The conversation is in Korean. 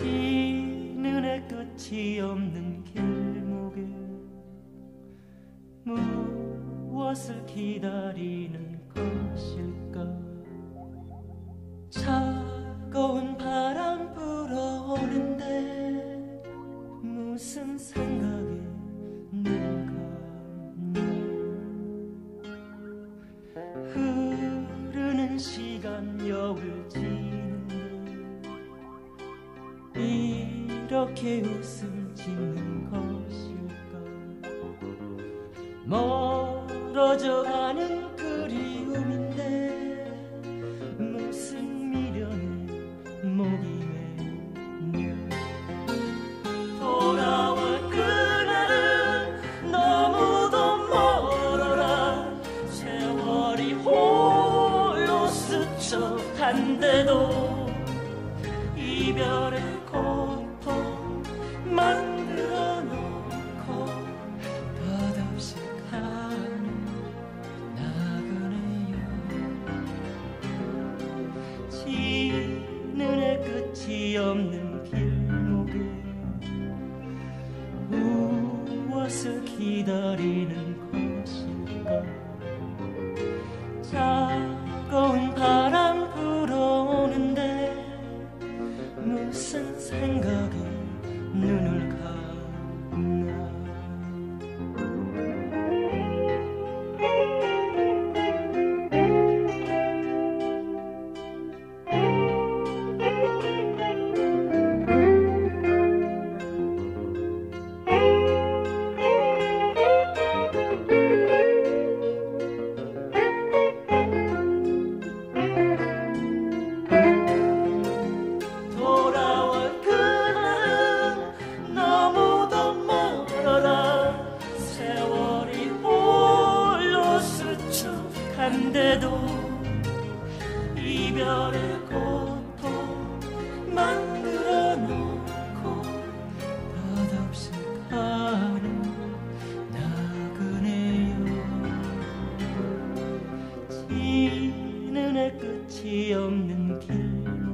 없이 눈에 끝이 없는 길목에 무엇을 기다리는 것일까? 이렇게 웃음 짓는 것일까? 멀어져 가는 그리움인데 무슨 미련에 목이 스쳐간대도 이별의 없는 길목에 무엇을 기다리는 것일까 그래도 이별의 고통 만들어 놓고 덧없이 가는 나그네요. 지는 애 끝이 없는 길.